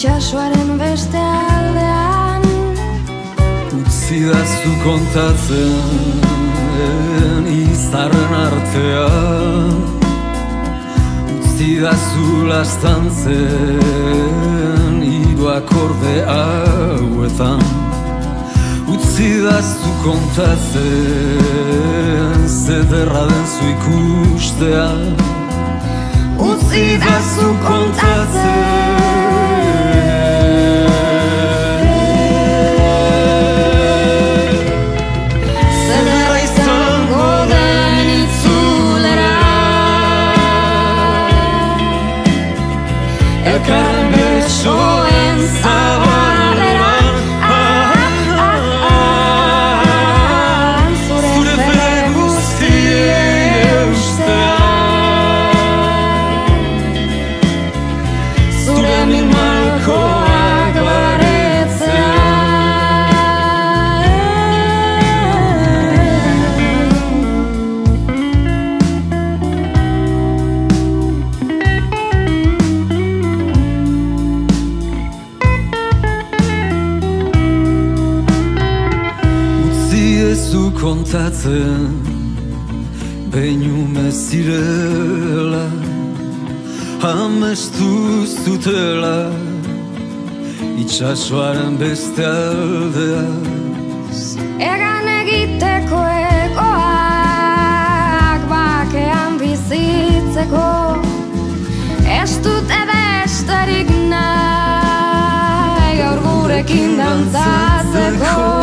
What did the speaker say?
itxasuaren beste aldean. Utsi zu kontatzen izarren artean. Utsi da zu lastantzen idu akorde hauetan. Utsi zu kontatzen zederra den zu ikustean. Utsi zu kontatzen Sure. Utzi ezu kontatzen Beinume zirela Amestu zutela Itxasoaren beste aldea Egan egiteko ekoak bakean bizitzeko Ez dute besterik nahi gaur gurekin dantzatzeko